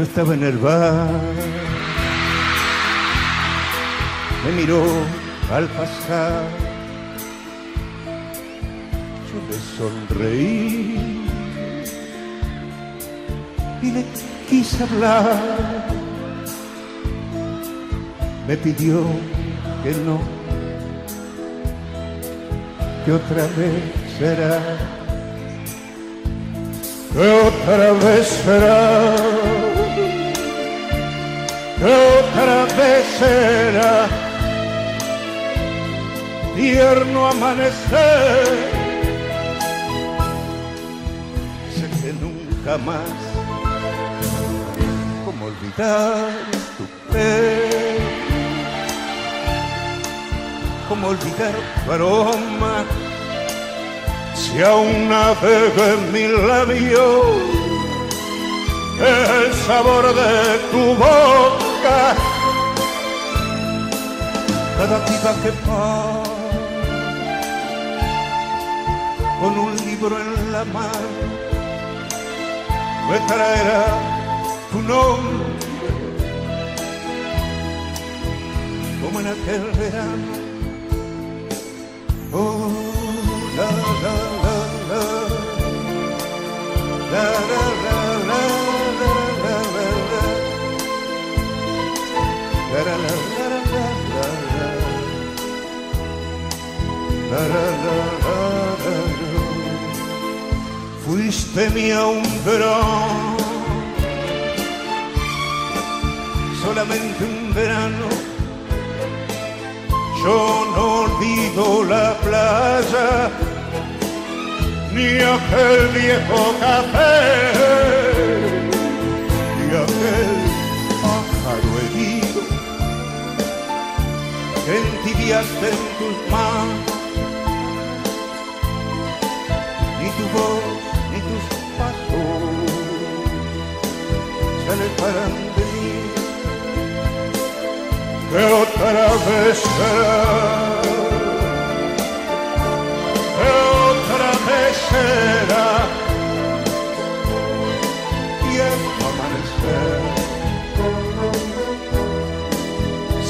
Yo estaba en el bar, me miró al pasar, yo le sonreí. Y le quise hablar. Me pidió que no, que otra vez será, que otra vez será, otra vez será, tierno amanecer, sé que nunca más, como olvidar tu pelo. Cómo olvidar tu aroma. Si aún navega en mi labio el sabor de tu boca cada piba que va con un libro en la mano me traerá tu nombre. Como en aquel verano. Oh, la la la, la. La la la la Fuiste mi verano, solamente un verano. Yo no olvido la playa ni aquel viejo café entibiaste en tus manos ni tu voz ni tus pasos se alejarán de mí. Que otra vez será, que otra vez será, tiempo amanecer,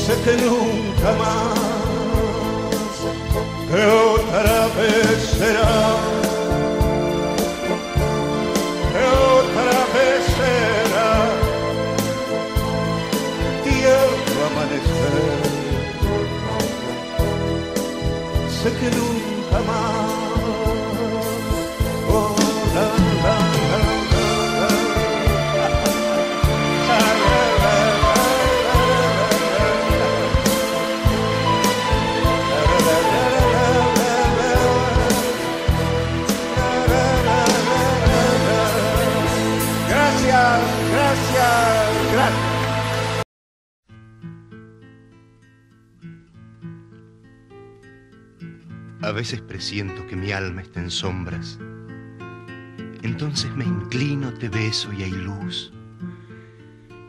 sé que nunca más, que otra vez será, que otra vez será tiempo amanecer. Sé que nunca más. Veces presiento que mi alma está en sombras. Entonces me inclino, te beso y hay luz.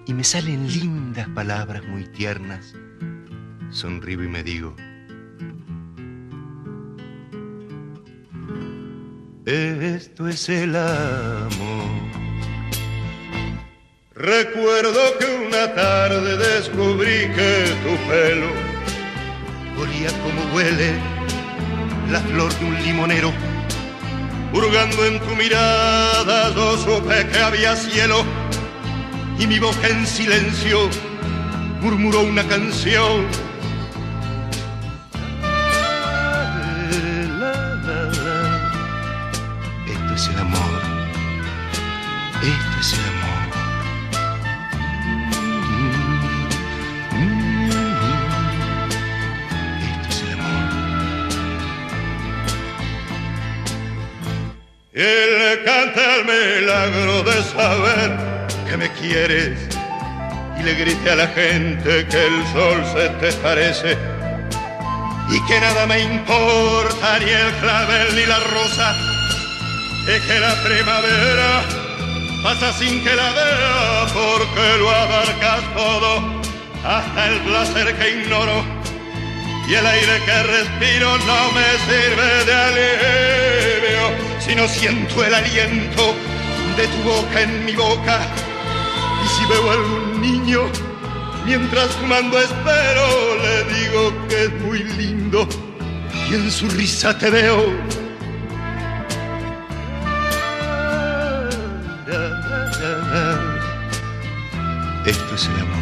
Y me salen lindas palabras muy tiernas. Sonrío y me digo. Esto es el amor. Recuerdo que una tarde descubrí que tu pelo olía como huele la flor de un limonero. Hurgando en tu mirada yo supe que había cielo y mi boca en silencio murmuró una canción. De saber que me quieres. Y le grite a la gente que el sol se te parece. Y que nada me importa ni el clavel ni la rosa. Y que la primavera pasa sin que la vea porque lo abarcas todo. Hasta el placer que ignoro y el aire que respiro no me sirve de alivio, si no siento el aliento de tu boca en mi boca Y si veo algún niño, mientras fumando espero, le digo que es muy lindo y en su risa te veo. Esto es el amor.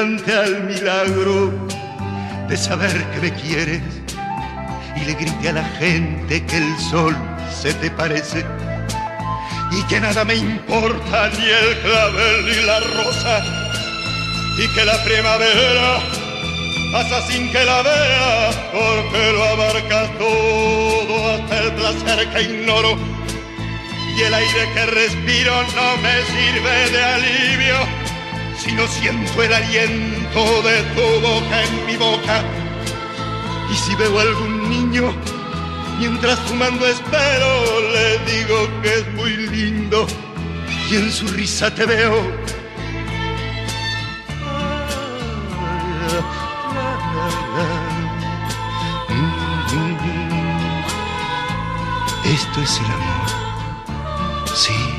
Cante al milagro de saber que me quieres. Y le grite a la gente que el sol se te parece. Y que nada me importa ni el clavel ni la rosa. Y que la primavera pasa sin que la vea, porque lo abarca todo hasta el placer que ignoro. Y el aire que respiro no me sirve de alivio, si no siento el aliento de tu boca en mi boca. Y si veo algún niño, mientras fumando espero, le digo que es muy lindo y en su risa te veo Esto es el amor. Sí,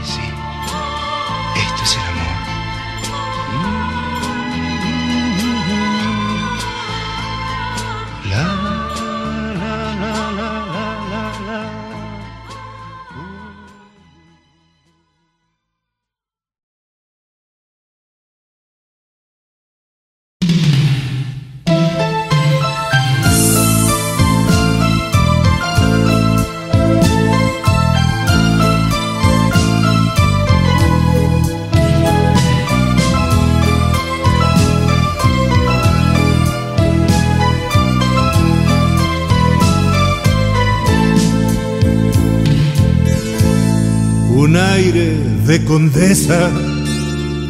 de condesa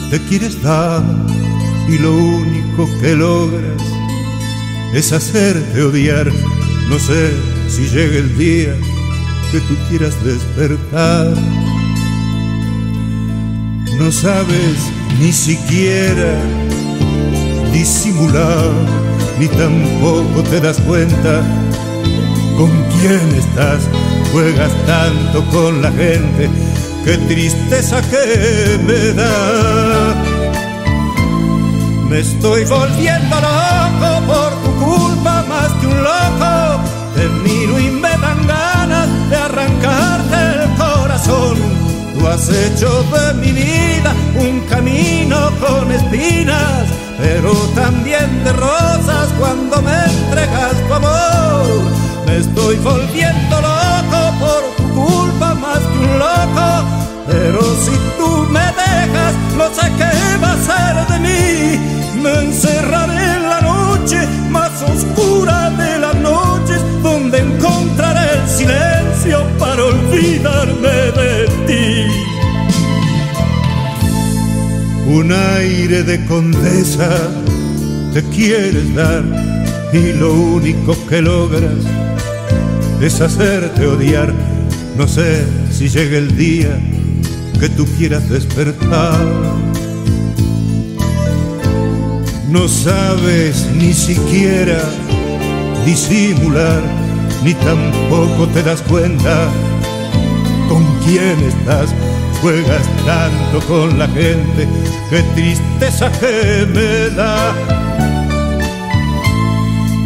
te quieres dar y lo único que logras es hacerte odiar. No sé si llega el día que tú quieras despertar. No sabes ni siquiera disimular, ni tampoco te das cuenta con quién estás. Juegas tanto con la gente, qué tristeza que me da. Me estoy volviendo loco por tu culpa más que un loco. Te miro y me dan ganas de arrancarte el corazón. Tú has hecho de mi vida un camino con espinas, pero también de rosas cuando me entregas tu amor. Me estoy volviendo si tú me dejas, no sé qué va a ser de mí. Me encerraré en la noche más oscura de las noches, donde encontraré el silencio para olvidarme de ti. Un aire de condesa te quieres dar y lo único que logras es hacerte odiar. No sé si llega el día que tú quieras despertar. No sabes ni siquiera disimular, ni tampoco te das cuenta con quién estás. Juegas tanto con la gente, qué tristeza que me da.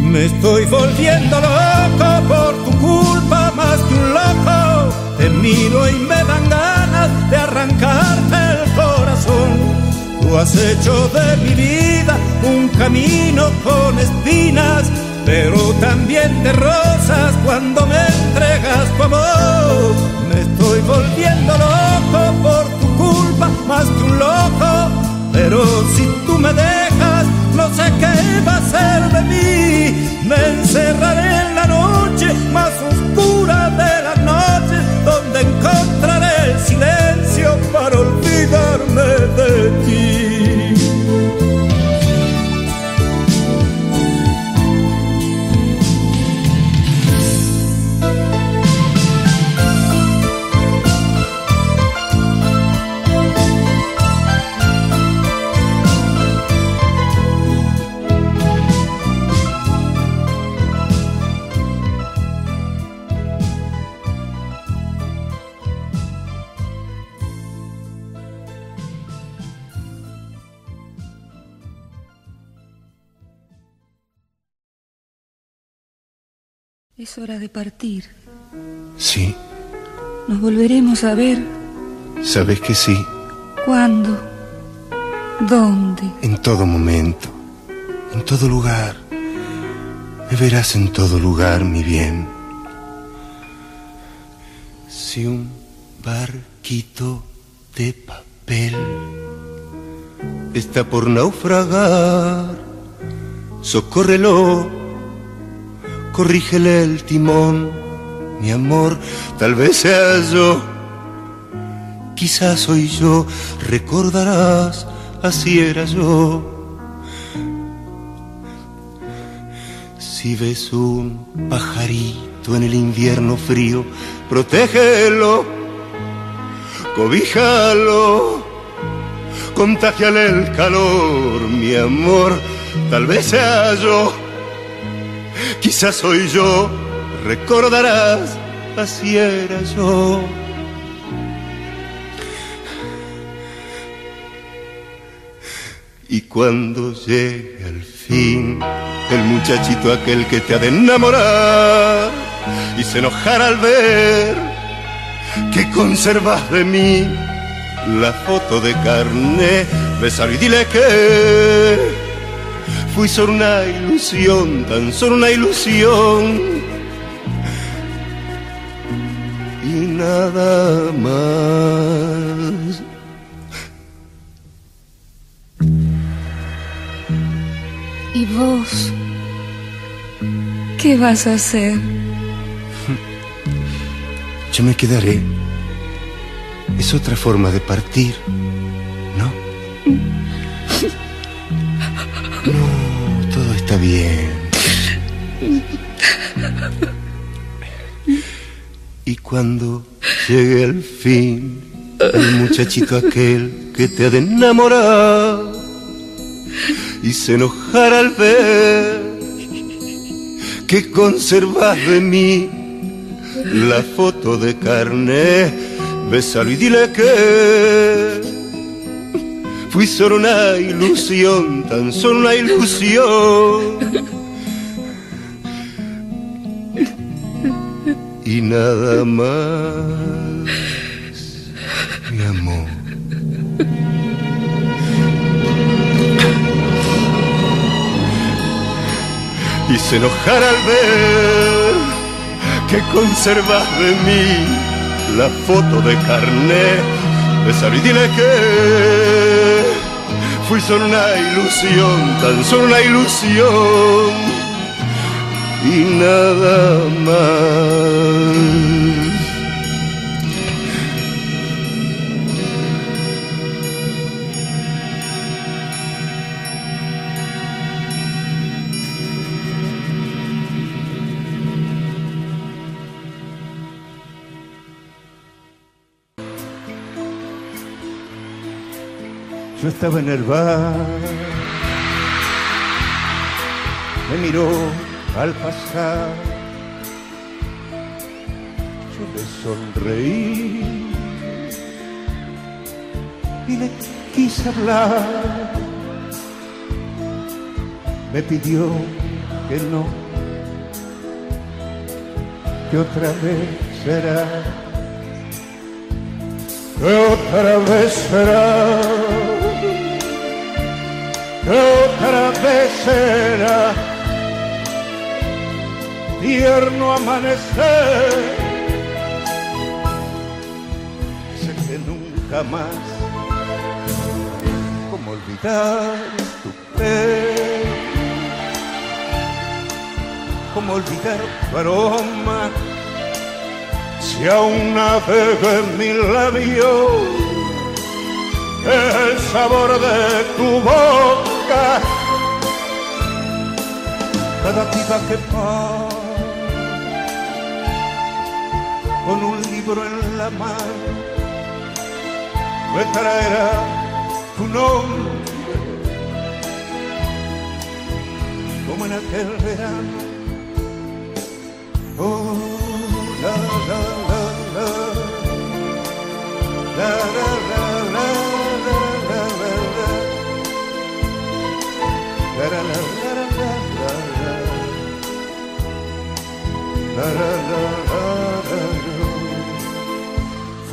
Me estoy volviendo loco por tu culpa más que un loco. Te miro y me dan ganas de arrancarte el corazón. Tú has hecho de mi vida un camino con espinas, pero también de rosas cuando me entregas tu amor. Me estoy volviendo loco por tu culpa más que un loco, pero si tú me dejas, no sé qué va a ser de mí. Me encerraré en la noche más oscura de las noches, donde encontraré el silencio de ti. Es hora de partir. Sí. ¿Nos volveremos a ver? Sabes que sí. ¿Cuándo? ¿Dónde? En todo momento. En todo lugar. Me verás en todo lugar, mi bien. Si un barquito de papel está por naufragar, socórrelo corrígele el timón, mi amor, tal vez sea yo, quizás soy yo, recordarás, así era yo. Si ves un pajarito en el invierno frío, protégelo, cobíjalo, contagiale el calor, mi amor, tal vez sea yo quizás soy yo, recordarás, así era yo. Y cuando llegue al fin el muchachito aquel que te ha de enamorar y se enojará al ver que conservas de mí la foto de carne, besar y dile que fui solo una ilusión, tan solo una ilusión. Y nada más. ¿Y vos? ¿Qué vas a hacer? Yo me quedaré. Es otra forma de partir, cuando llegue el fin, el muchachito aquel que te ha de enamorar y se enojará al ver que conservas de mí la foto de carne, besalo y dile que Fui solo una ilusión, tan solo una ilusión. Y nada más, mi amor. Y se enojara al ver que conservas de mí la foto de carnet. Besar y dile que fui solo una ilusión, tan solo una ilusión y nada más. Yo estaba en el bar, me miró al pasar, yo le sonreí y le quise hablar. Me pidió que no, que otra vez será, que otra vez será otra vez será tierno amanecer. Sé que nunca más, como olvidar tu fe, como olvidar tu aroma, si aún navega en mi labio el sabor de tu voz cada piba que con un libro en la mano me traerá tu nombre como en aquel verano oh la la la la la la la la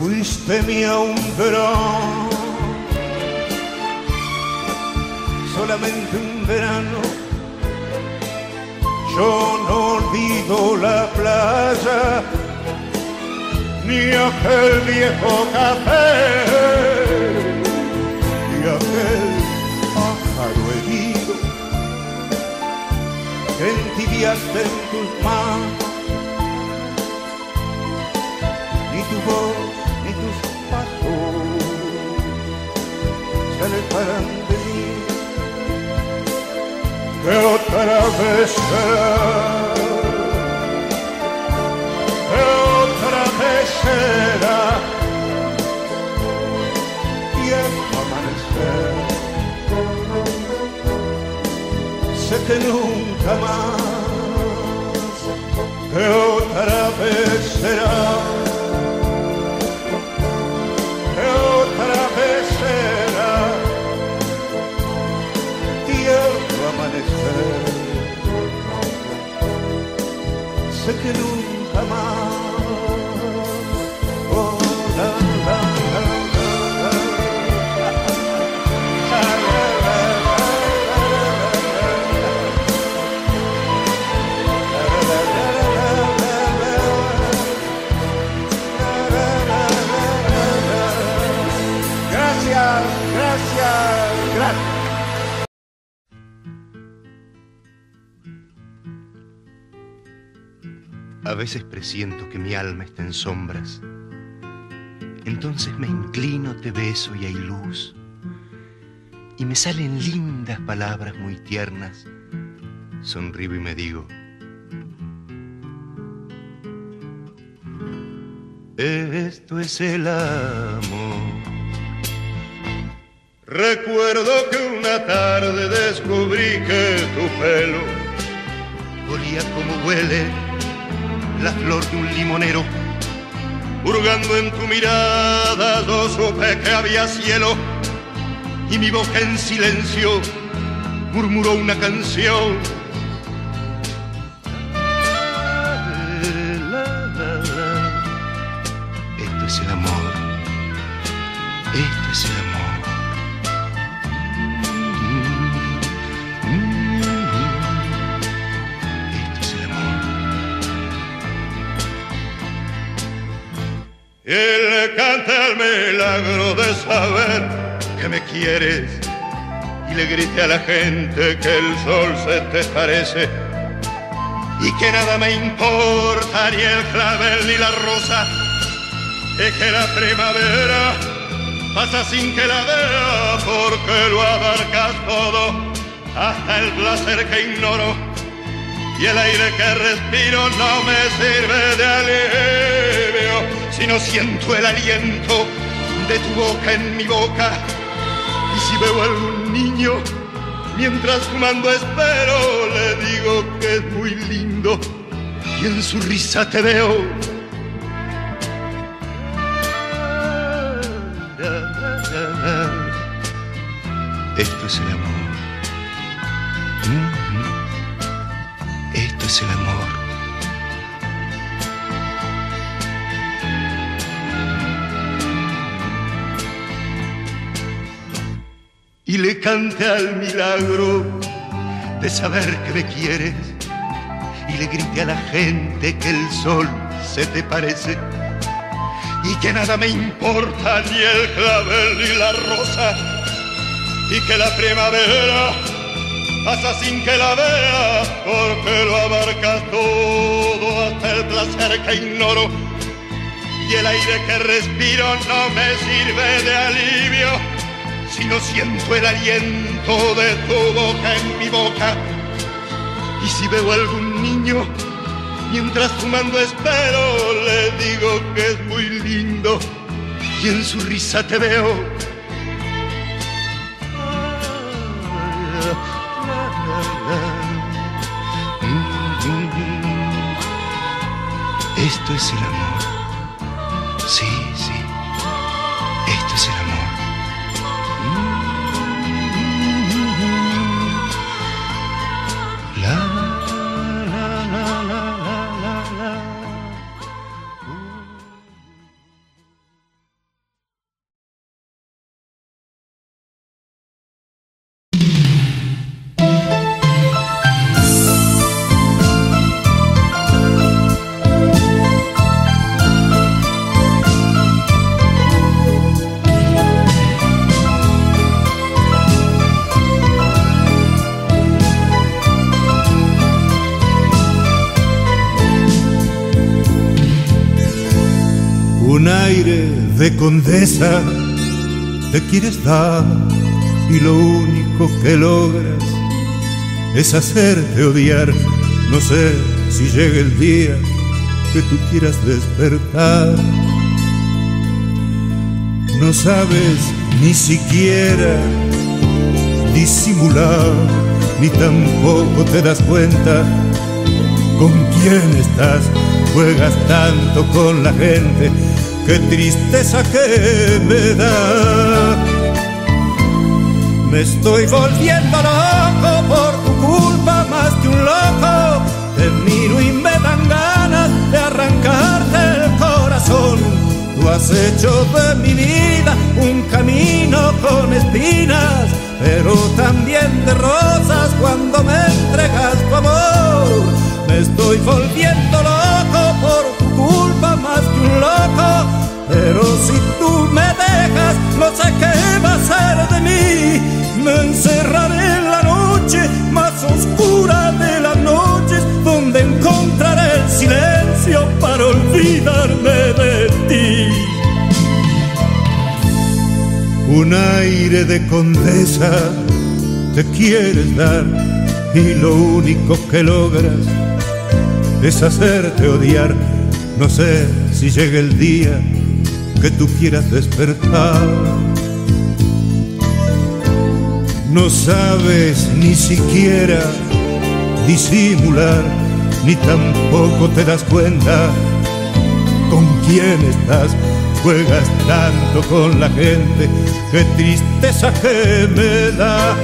Fuiste mi verano, solamente un verano. Yo no olvido la playa ni aquel viejo café, ni aquel pájaro herido que entibiaste en tus manos, vez será. será y el amanecer sé que nunca más que otra vez será A veces presiento que mi alma está en sombras. Entonces me inclino, te beso y hay luz. Y me salen lindas palabras muy tiernas. Sonrío y me digo, esto es el amor. Recuerdo que una tarde descubrí que tu pelo olía como huele la flor de un limonero. Hurgando en tu mirada, yo supe que había cielo y mi boca en silencio murmuró una canción. Esto es el amor, esto es el amor. El milagro de saber que me quieres y le grite a la gente que el sol se te parece y que nada me importa ni el clavel ni la rosa y que la primavera pasa sin que la vea porque lo abarcas todo hasta el placer que ignoro y el aire que respiro no me sirve de alivio si no siento el aliento de tu boca en mi boca. Y si veo a algún niño mientras fumando espero le digo que es muy lindo. Y en su risa te veo. Esto es el amor cante al milagro de saber que me quieres y le grite a la gente que el sol se te parece y que nada me importa ni el clavel ni la rosa y que la primavera pasa sin que la vea porque lo abarca todo hasta el placer que ignoro y el aire que respiro no me sirve de alivio si no siento el aliento de tu boca en mi boca. Y si veo algún niño, mientras fumando espero, le digo que es muy lindo y en su risa te veo. Esto es el amor. Un aire de condesa te quieres dar y lo único que logras es hacerte odiar. No sé si llega el día que tú quieras despertar. No sabes ni siquiera disimular, ni tampoco te das cuenta con quién estás. Juegas tanto con la gente, qué tristeza que me da. Me estoy volviendo loco por tu culpa más que un loco. Te miro y me dan ganas de arrancarte el corazón. Tú has hecho de mi vida un camino con espinas, pero también de rosas cuando me entregas tu amor. Sé qué va a ser de mí. Me encerraré en la noche más oscura de las noches, donde encontraré el silencio para olvidarme de ti. Un aire de condesa te quieres dar y lo único que logras es hacerte odiar. No sé si llega el día que tú quieras despertar. No sabes ni siquiera disimular, ni tampoco te das cuenta con quién estás. Juegas tanto con la gente, qué tristeza que me da.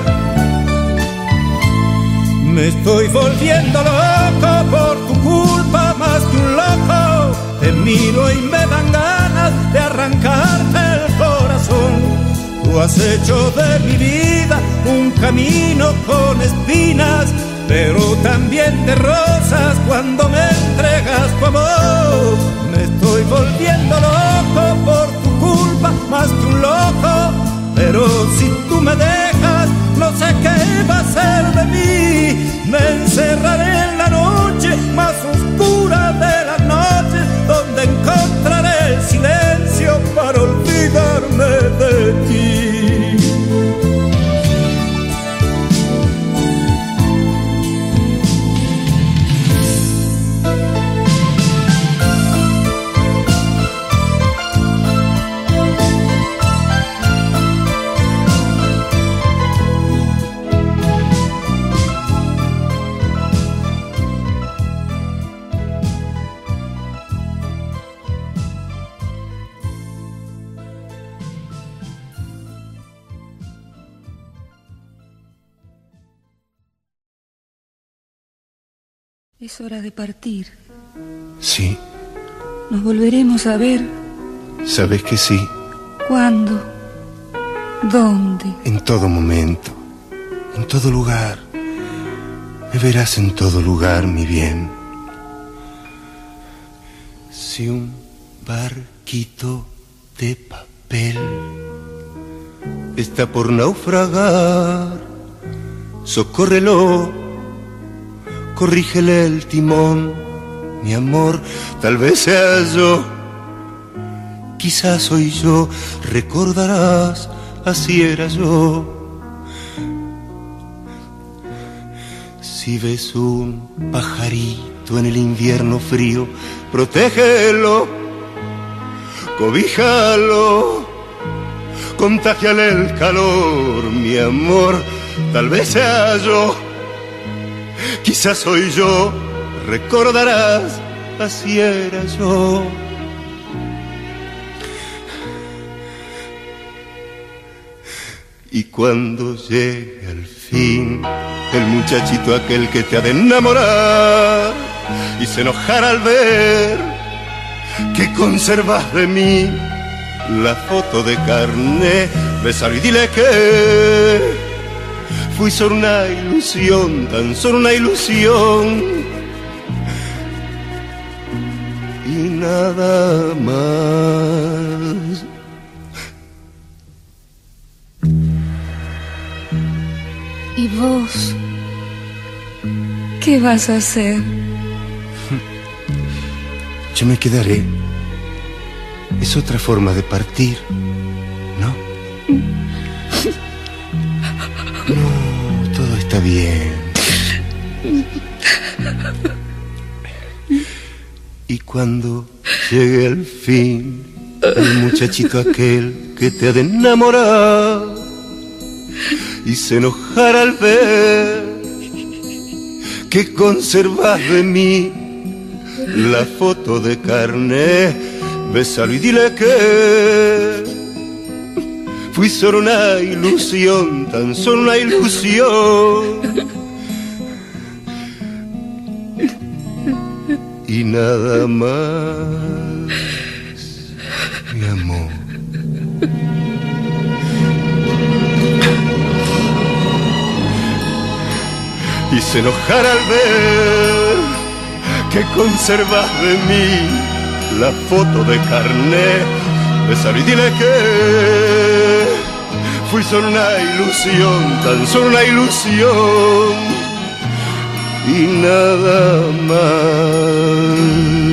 Me estoy volviendo loco Tú has hecho de mi vida un camino con espinas, pero también de rosas cuando me entregas tu amor. Me estoy volviendo loco por tu culpa más que un loco, pero si tú me dejas, no sé qué va a ser de mí. Me encerraré en la noche más oscura de las noches, donde encontraré el silencio para olvidarme de Es hora de partir. Sí, Nos volveremos a ver. sabes que sí, ¿Cuándo? ¿Dónde? en todo momento, en todo lugar. Me verás en todo lugar, mi bien. Si un barquito de papel está por naufragar, socórrelo, corrígele el timón, mi amor, tal vez sea yo, quizás soy yo, recordarás, así era yo. Si ves un pajarito en el invierno frío, protégelo, cobíjalo, contagiale el calor, mi amor, tal vez sea yo, quizás soy yo, recordarás, así era yo. Y cuando llegue al fin el muchachito aquel que te ha de enamorar y se enojará al ver que conservas de mí la foto de carne, besalo y dile que fui solo una ilusión, tan solo una ilusión y nada más. ¿Y vos? ¿Qué vas a hacer? Yo me quedaré es otra forma de partir, Y cuando llegue el fin, el muchachito aquel que te ha de enamorar y se enojará al ver que conservas de mí la foto de carne, bésalo y dile que fui solo una ilusión, tan solo una ilusión. Y nada más, mi amor. Y se enojará al ver que conservas de mí la foto de carnet. Besar y dile que fui solo una ilusión, tan solo una ilusión y nada más.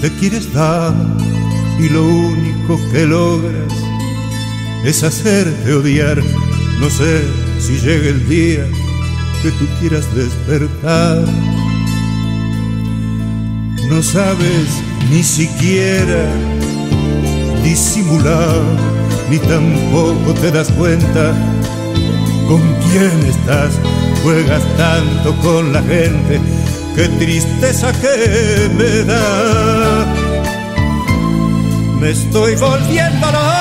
Te quieres dar y lo único que logras es hacerte odiar. No sé si llega el día que tú quieras despertar. No sabes ni siquiera disimular, ni tampoco te das cuenta con quién estás. Juegas tanto con la gente, qué tristeza que me da. Me estoy volviendo loco.